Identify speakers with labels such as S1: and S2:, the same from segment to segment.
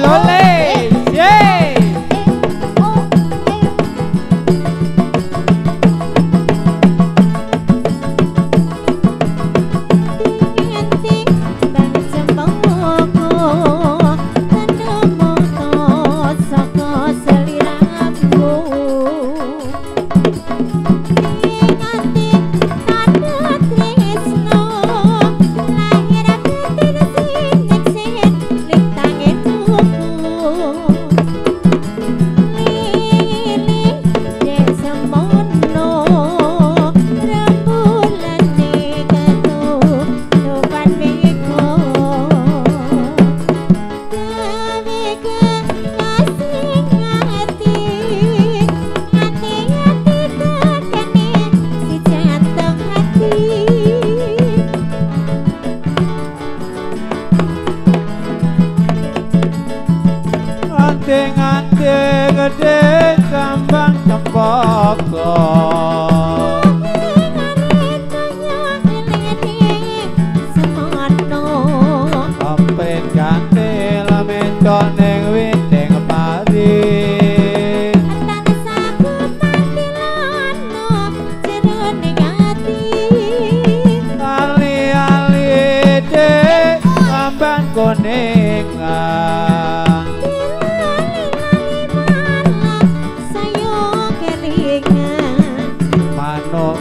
S1: lole. gede ngante gede sambang cempokok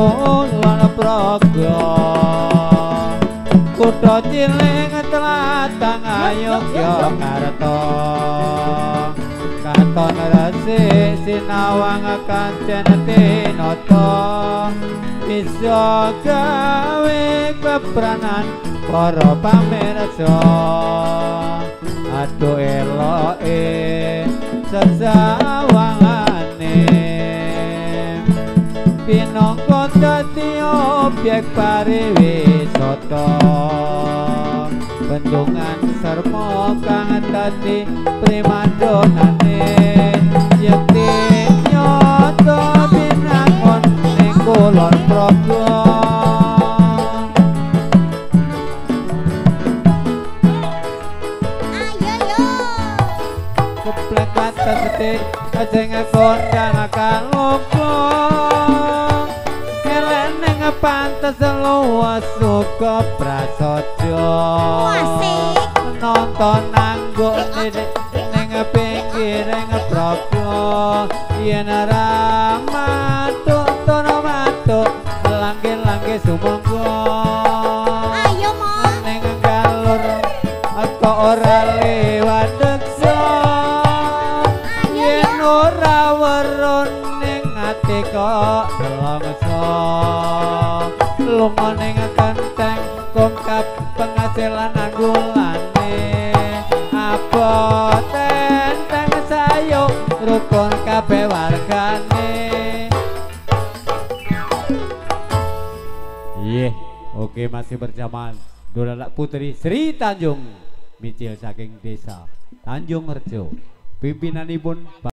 S1: rukun lan praga kutha cilik telatang ayo yogyakarta katon resi sinawang kancen tinata bisa gawe kepranan para pamirsa. Aduh eloke sesawang pinangka dadi objek pariwisata. Bendungan sermo kang dadi primadonane. Yekti nyoto binangon ning kulon progo.
S2: Ayo yo
S1: keplek atas sedih ajeng ekon seluwasu ka prasaja. Nonton nanggo ning pinggiring prabu yen ramatuk tono matuk langke-langke sumangga. Ayo
S2: mong
S1: ning galur kok ora lewat deksa. Yen ora weruh ning ati kok delongso lunga ning kenteng kongkap penghasilan anggulane abot tenteng sayuk rukun kabeh wargane. Iya, oke masih berjaman Dolalak Putri Sri Tanjung Micil saking desa Tanjung Rejo. Pimpinanipun